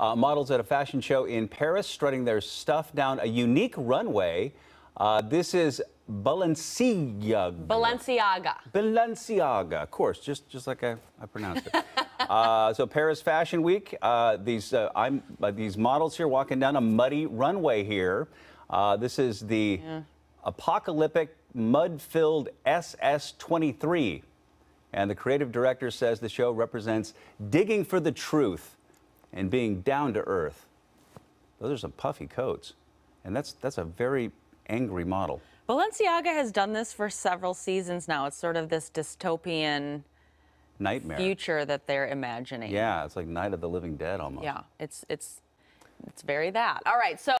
Uh, models at a fashion show in Paris strutting their stuff down a unique runway. Uh, this is Balenciaga. Balenciaga. Balenciaga, of course, just just like I, I pronounced it. uh, so Paris Fashion Week, uh, these uh, I'm uh, these models here walking down a muddy runway here. Uh, this is the apocalyptic mud-filled SS-23, and the creative director says the show represents digging for the truth and being down to earth. Those are some puffy coats, and that's that's a very angry model. Balenciaga has done this for several seasons now. It's sort of this dystopian Nightmare. future that they're imagining. Yeah, it's like Night of the Living Dead almost. Yeah, it's it's it's very that. All right, so